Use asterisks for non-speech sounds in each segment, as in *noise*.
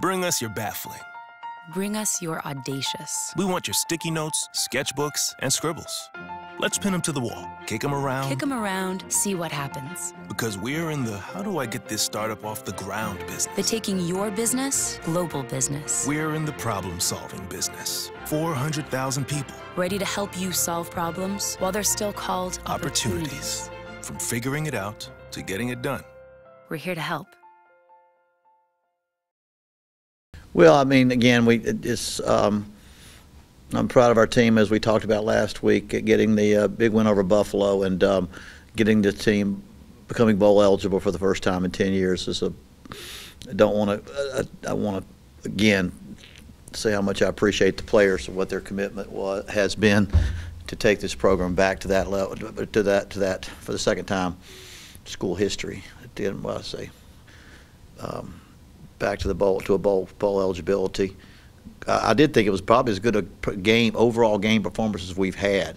Bring us your baffling. Bring us your audacious. We want your sticky notes, sketchbooks, and scribbles. Let's pin them to the wall, kick them around. Kick them around, see what happens. Because we're in the how do I get this startup off the ground business. The taking your business global business. We're in the problem solving business. 400,000 people. Ready to help you solve problems while they're still called opportunities. opportunities. From figuring it out to getting it done. We're here to help. Well, I mean, again, we it's. Um, I'm proud of our team as we talked about last week, getting the uh, big win over Buffalo and um, getting the team becoming bowl eligible for the first time in 10 years. Is a. I don't want to. I, I want to again say how much I appreciate the players and what their commitment was has been to take this program back to that level, to that to that for the second time, school history. Didn't what I say. Um, back to the bowl to a bowl bowl eligibility. I did think it was probably as good a game overall game performance as we've had.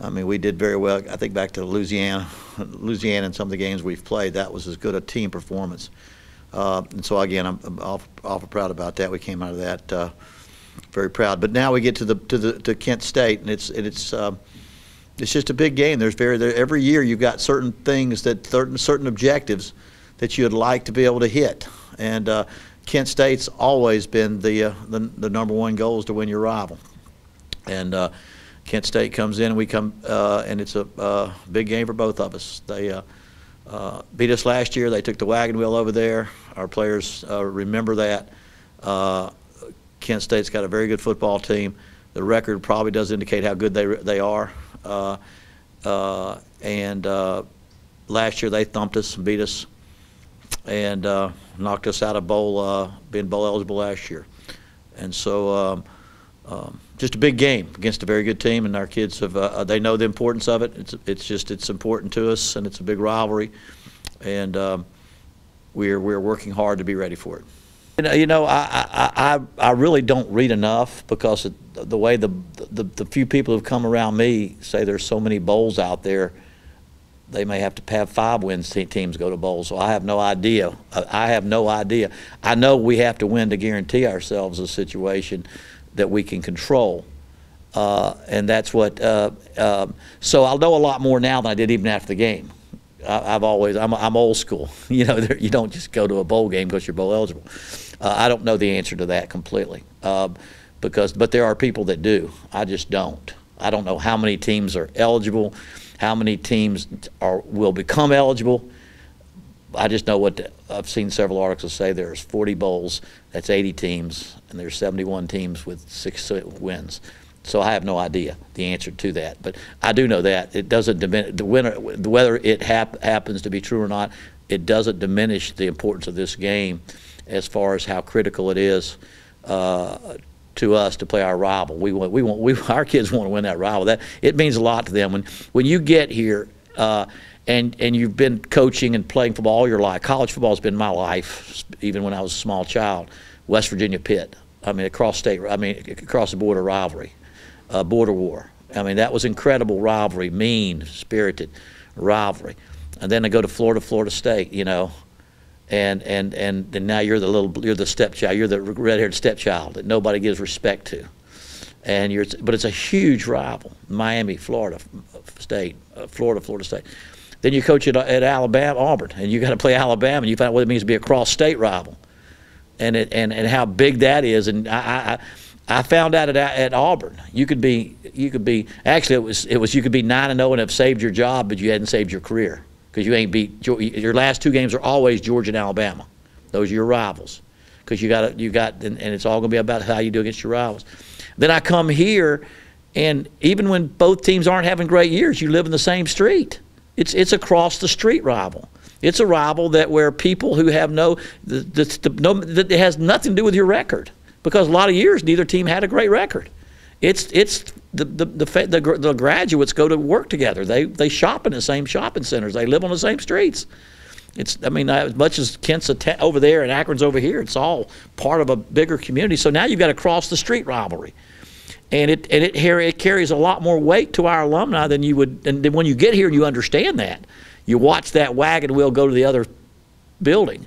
I mean, we did very well. I think back to Louisiana, *laughs* Louisiana, and some of the games we've played, that was as good a team performance. Uh, and so again, I'm, I'm awful, awful, proud about that. We came out of that uh, very proud. But now we get to the to the to Kent State, and it's and it's. Uh, it's just a big game. There's very there, every year you've got certain things that certain certain objectives that you'd like to be able to hit. And uh, Kent State's always been the, uh, the, the number one goal is to win your rival. And uh, Kent State comes in, and we come, uh, and it's a uh, big game for both of us. They uh, beat us last year. They took the wagon wheel over there. Our players remember that. Kent State's got a very good football team. The record probably does indicate how good they they are. And last year they thumped us and beat us and uh, knocked us out of bowl, uh, being bowl eligible last year. And so, um, um, just a big game against a very good team, and our kids have uh, they know the importance of it. It's it's just it's important to us, and it's a big rivalry, and um, we're we're working hard to be ready for it. You know, you know I, I, I, I really don't read enough because the way the, the, the few people who've come around me say there's so many bowls out there they may have to have five wins teams go to bowl. So I have no idea. I have no idea. I know we have to win to guarantee ourselves a situation that we can control. Uh, and that's what. Uh, uh, so I'll know a lot more now than I did even after the game. I, have always. I'm, I'm old school. *laughs* You know, you don't just go to a bowl game because you're bowl eligible. Uh, I don't know the answer to that completely, uh, because but there are people that do. I just don't. I don't know how many teams are eligible how many teams are will become eligible. I just know what the, I've seen several articles say there's 40 bowls, that's 80 teams, and there's 71 teams with six wins. So I have no idea the answer to that, but I do know that it doesn't diminish the winner. Whether it hap, happens to be true or not, it doesn't diminish the importance of this game, as far as how critical it is uh, to us to play our rival. We want, we want, we, *laughs* our kids want to win that rival. That it means a lot to them. When when you get here, uh, and and you've been coaching and playing football all your life. College football has been my life, even when I was a small child. West Virginia Pitt. I mean, across state. I mean, across the border rivalry, uh, border war. I mean, that was incredible rivalry, mean spirited rivalry. And then I go to Florida, Florida State. You know, and and and, now you're the little you're the stepchild you're the red-haired stepchild that nobody gives respect to. And you're but it's a huge rival Miami Florida State uh, Florida Florida State. Then you coach at, at Alabama Auburn and you got to play Alabama and you find out what it means to be a cross state rival. And it and, and how big that is and I, I I found out at, at Auburn you could be you could be actually it was it was you could be nine and zero oh and have saved your job but you hadn't saved your career because you ain't beat your last two games are always Georgia and Alabama. Those are your rivals because you got you got and, it's all going to be about how you do against your rivals. Then I come here, and even when both teams aren't having great years, you live in the same street. It's it's across the street rival. It's a rival that where people who have no the, the, the no that has nothing to do with your record because a lot of years neither team had a great record. It's it's the the, the the, the graduates go to work together. They they shop in the same shopping centers. They live on the same streets. It's I mean as much as Kent's over there and Akron's over here, it's all part of a bigger community. So now you've got to cross the street rivalry. And it and it here it carries a lot more weight to our alumni than you would and then when you get here and you understand that. You watch that wagon wheel go to the other building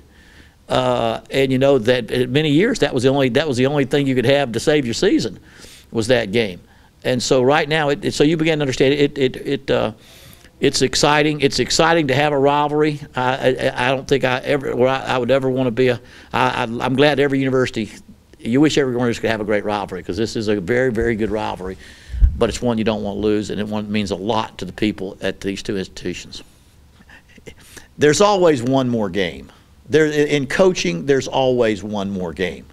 Uh, and you know that many years that was the only that was the only thing you could have to save your season, was that game. And so right now, it, it, so you begin to understand it. It it uh, it's exciting. It's exciting to have a rivalry. I I, I don't think I ever or I, I would ever want to be a. I, I, I'm glad every university. You wish every university could have a great rivalry because this is a very very good rivalry, but it's one you don't want to lose, and it one means a lot to the people at these two institutions. There's always one more game there in coaching there's always one more game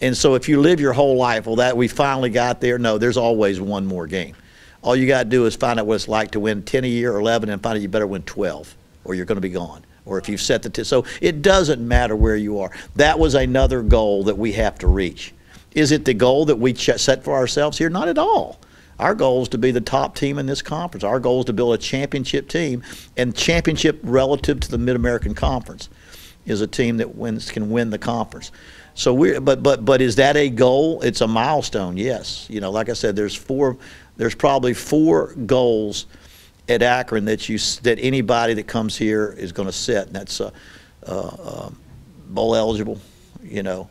and so if you live your whole life well that we finally got there. No there's always one more game. All you got to do is find out what it's like to win 10 a year or 11 and find out you better win 12 or you're going to be gone or if you've set the t- so it doesn't matter where you are. That was another goal that we have to reach. Is it the goal that we set for ourselves here? Not at all. Our goal is to be the top team in this conference. Our goal is to build a championship team and championship relative to the Mid American Conference is a team that wins can win the conference. So we but but but is that a goal? It's a milestone. Yes. You know, like I said, there's four. There's probably four goals at Akron that you that anybody that comes here is going to set. And that's uh, uh, uh, bowl eligible. You know,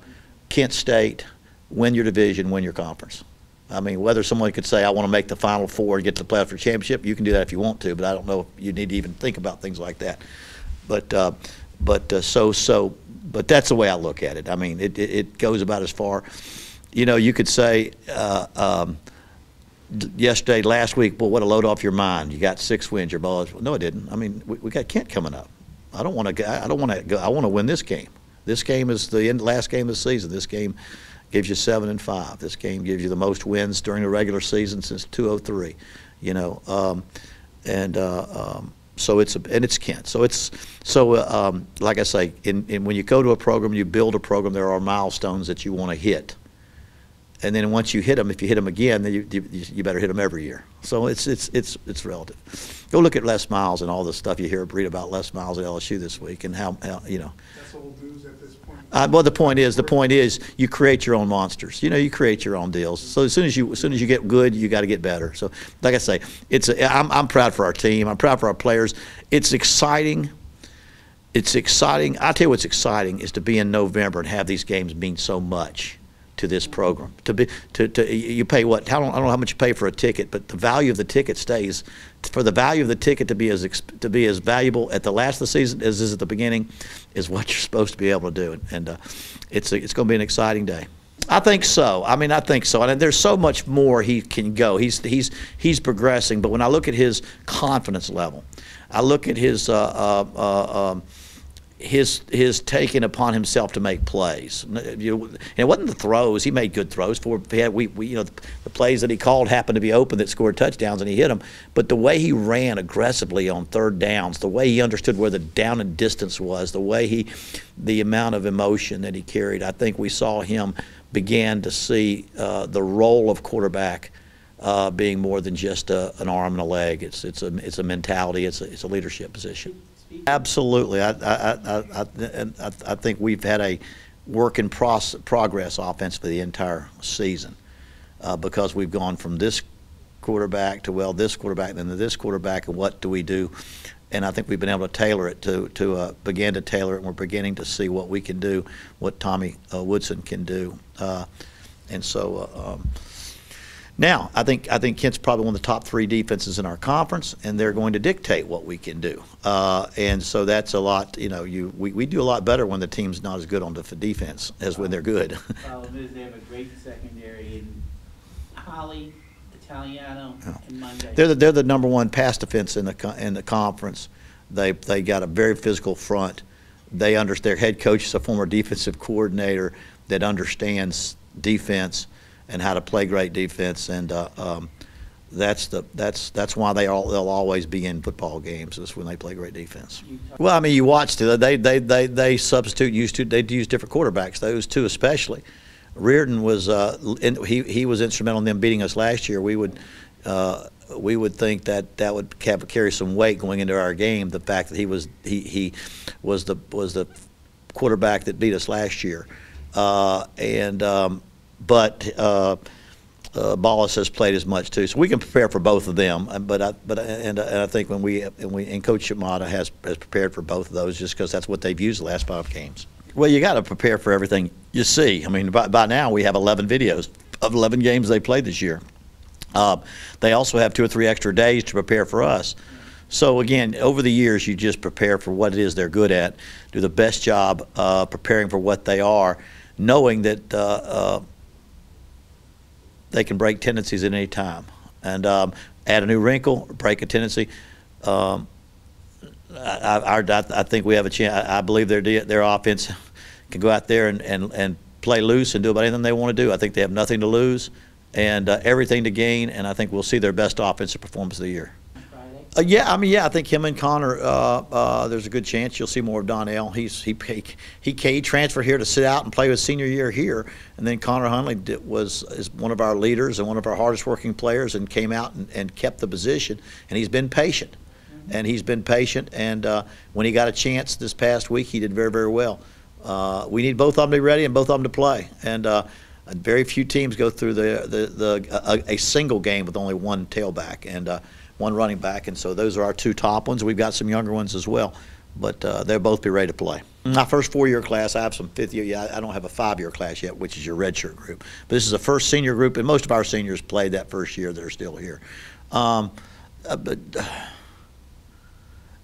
Kent State, win your division, win your conference. I mean, whether someone could say, I want to make the Final Four and get to the playoff for championship, you can do that if you want to, but I don't know if you need to even think about things like that. But uh, but uh, so so, but that's the way I look at it. I mean, it, it, it goes about as far. You know, you could say uh, um, yesterday, last week, well, what a load off your mind. You got six wins. Your ball. No, it didn't. I mean, we, we got Kent coming up. I don't want to. I don't want to go. I want to win this game. This game is the end, last game of the season. This game gives you seven and five. This game gives you the most wins during the regular season since 2003. You know, um, and uh, um, so it's a, and it's Kent. So it's so uh, um, like I say, in, in, when you go to a program, you build a program. There are milestones that you want to hit, and then once you hit them, if you hit them again, then you, you, you better hit them every year. So it's it's it's it's relative. Go look at Les Miles and all the stuff you hear read about Les Miles at LSU this week and how, how you know. That's old news at this point. Uh, well, the point is, the point is, you create your own monsters. You know, you create your own deals. So as soon as you, as soon as you get good, you got to get better. So, like I say, it's. A, I'm, I'm proud for our team. I'm proud for our players. It's exciting. It's exciting. I tell you what's exciting is to be in November and have these games mean so much to this program. To be to, to you pay what? I don't, I don't know how much you pay for a ticket, but the value of the ticket stays. For the value of the ticket to be as to be as valuable at the last of the season as is at the beginning, is what you're supposed to be able to do, and uh, it's a, it's going to be an exciting day. I think so. I mean, I think so. And there's so much more he can go. He's he's he's progressing. But when I look at his confidence level, I look at his. Uh, uh, uh um, his his taking upon himself to make plays. You know, it wasn't the throws; he made good throws. For we, we, you know, the plays that he called happened to be open that scored touchdowns, and he hit them. But the way he ran aggressively on third downs, the way he understood where the down and distance was, the way he, the amount of emotion that he carried, I think we saw him begin to see uh, the role of quarterback. Uh, being more than just a, an arm and a leg, it's it's a it's a mentality, it's a, it's a leadership position. Absolutely. I, I, I, I, I think we've had a work in progress offense for the entire season uh, because we've gone from this quarterback to, well, this quarterback, then to this quarterback, and what do we do? And I think we've been able to tailor it to, to uh, begin to tailor it, and we're beginning to see what we can do, what Tommy uh, Woodson can do. Uh, and so, uh, um, now, I think I think Kent's probably one of the top three defenses in our conference, and they're going to dictate what we can do. Uh, and so that's a lot. You know, you we, we do a lot better when the team's not as good on the defense as when they're good. Problem is, they have a great secondary in Holley, Italiano, and Monday. They're the, they're the number one pass defense in the in the conference. They they got a very physical front. They understand their head coach is a former defensive coordinator that understands defense and how to play great defense. And uh, um, that's the that's that's why they all they'll always be in football games is when they play great defense. Well, I mean, you watched it. They they they they substitute used to they use different quarterbacks. Those two especially. Reardon was uh, in, he he was instrumental in them beating us last year. We would. Uh, we would think that that would carry some weight going into our game. The fact that he was he, he was the was the quarterback that beat us last year, uh, and um, but uh, uh, Bollas has played as much too, so we can prepare for both of them. Uh, but I, but and, and I think when we and we and Coach Shimada has has prepared for both of those just because that's what they've used the last five games. Well, you got to prepare for everything you see. I mean, by, by now we have 11 videos of 11 games they played this year. Uh, they also have two or three extra days to prepare for us. So again, over the years, you just prepare for what it is they're good at, do the best job uh, preparing for what they are, knowing that uh, uh, they can break tendencies at any time, and um, add a new wrinkle, break a tendency. Um, I, I, I, think we have a chance. I believe their their offense can go out there and, and, and play loose and do about anything they want to do. I think they have nothing to lose and uh, everything to gain, and I think we'll see their best offensive performance of the year. Uh, yeah, I mean, yeah, I think him and Connor. Uh, uh, there's a good chance you'll see more of Donnell. He's he *laughs* he he transferred here to sit out and play his senior year here, and then Conor Hundley did, was is one of our leaders and one of our hardest working players, and came out and, and kept the position, and he's been patient, and he's been patient, and uh, when he got a chance this past week, he did very very well. Uh, we need both of them to be ready and both of them to play, and. Uh, very few teams go through the the, the a, a, single game with only one tailback, and one running back, and so those are our two top ones. We've got some younger ones as well, but uh, they'll both be ready to play. My first four-year class, I have some fifth-year. Yeah, I don't have a five-year class yet, which is your redshirt group. But this is the first senior group, and most of our seniors played that first year They're still here. Um, uh, but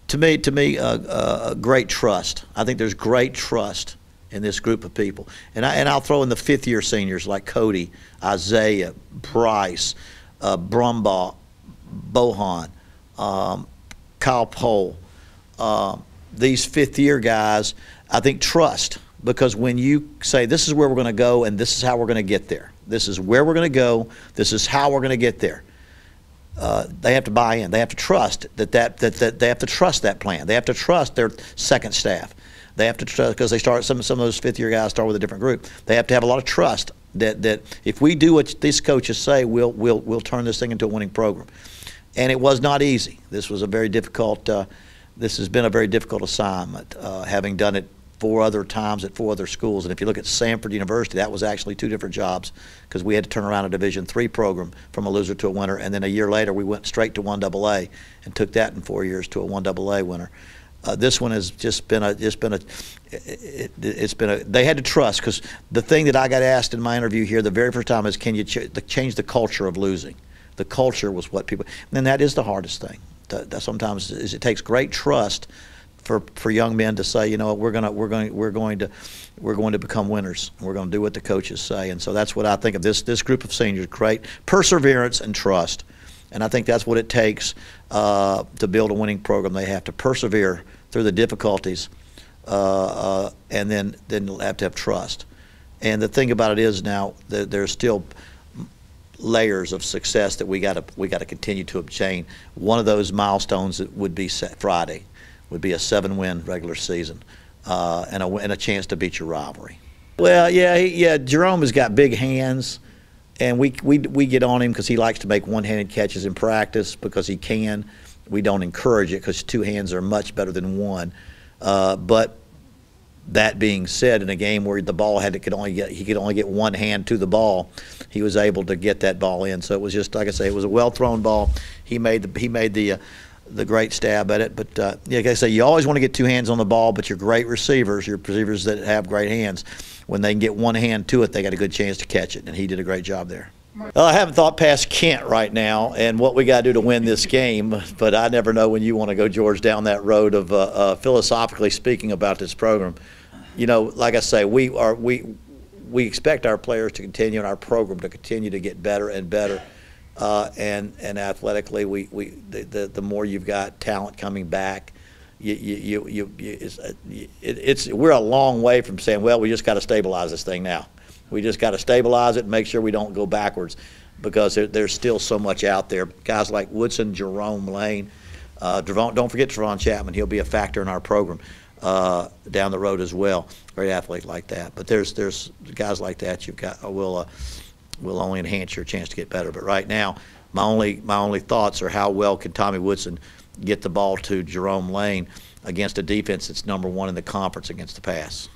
to me, to me, uh, uh, great trust. I think there's great trust in this group of people, and I and I'll throw in the fifth-year seniors like Cody, Isaiah, Bryce, uh, Brumbaugh, Bohan, um, Kyle Pohl, uh, these fifth year guys, I think trust because when you say this is where we're going to go and this is how we're going to get there, this is where we're going to go, this is how we're going to get there. Uh, they have to buy in. They have to trust that, that, that, that they have to trust that plan. They have to trust their second staff. They have to trust because they start some some of those fifth year guys start with a different group. They have to have a lot of trust that that if we do what these coaches say, we'll we'll we'll turn this thing into a winning program and it was not easy. This was a very difficult. Uh, this has been a very difficult assignment, uh, having done it four other times at four other schools. And if you look at Samford University, that was actually two different jobs because we had to turn around a Division three program from a loser to a winner, and then a year later we went straight to one AA and took that in four years to a one AA winner. Uh, this one has just been a just been a it, has been a they had to trust because the thing that I got asked in my interview here the very first time is can you ch- change the culture of losing the culture was what people, and that is the hardest thing. Sometimes is it takes great trust for, for young men to say, you know, we're gonna we're going we're going to we're going to become winners. We're going to do what the coaches say, and so that's what I think of this this group of seniors. Great perseverance and trust, and I think that's what it takes uh, to build a winning program. They have to persevere through the difficulties, uh, uh, and then then have to have trust. And the thing about it is now that there's still layers of success that we got to we got to continue to obtain. One of those milestones would be Friday, would be a seven-win regular season, uh, and a and a chance to beat your rivalry. Well, yeah, he, yeah. Jerome has got big hands, and we we we get on him because he likes to make one-handed catches in practice because he can. We don't encourage it because two hands are much better than one, uh, but that being said, in a game where the ball had could only get he could only get one hand to the ball, he was able to get that ball in. So it was just like I say, it was a well thrown ball. He made the he made the uh, the great stab at it. But uh, like I say, you always want to get two hands on the ball, but your great receivers, your receivers that have great hands, when they can get one hand to it, they got a good chance to catch it, and he did a great job there. Well, I haven't thought past Kent right now and what we got to do to win this game, but I never know when you want to go, George, down that road of uh, uh, philosophically speaking about this program. You know, like I say, we are we we expect our players to continue and our program to continue to get better and better. Uh, and and athletically, we, we the, the, the more you've got talent coming back, you, you, you, you it's, uh, it, it's we're a long way from saying, well, we just got to stabilize this thing now. We just got to stabilize it and make sure we don't go backwards because there, there's still so much out there. Guys like Woodson, Jerome Lane, uh, don't forget Trevon Chapman. He'll be a factor in our program uh, down the road as well. Great athlete like that. But there's there's guys like that you've got will uh, will only enhance your chance to get better. But right now, my only my only thoughts are how well can Tommy Woodson get the ball to Jerome Lane against a defense that's number one in the conference against the pass.